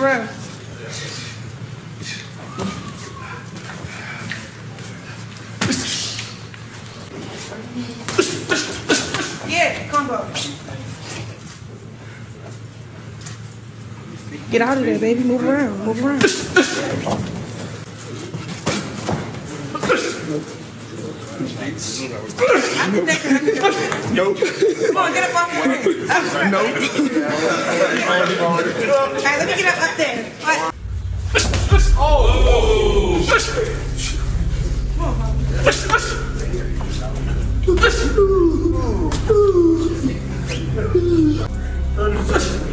around. Yeah, combo. Get out of there, baby. Move around. Move around. Nope. Come on, get up off your. Nope. All right, let me get up up there. Right. Get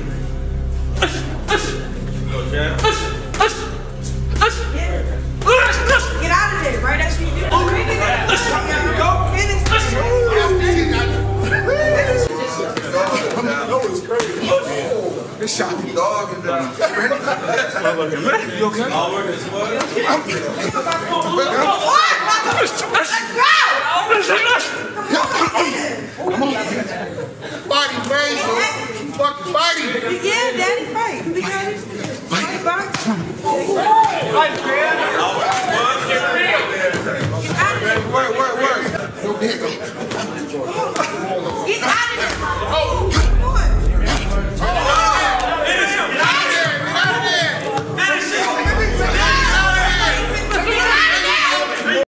the shopping dog and the You okay? All work is what? I'm good. Come on. Body brains, fucking body. Yeah, daddy fight. We got it. Fight, fight. Fight, man. Get out of. Work, work, work. Get out of here. Oh.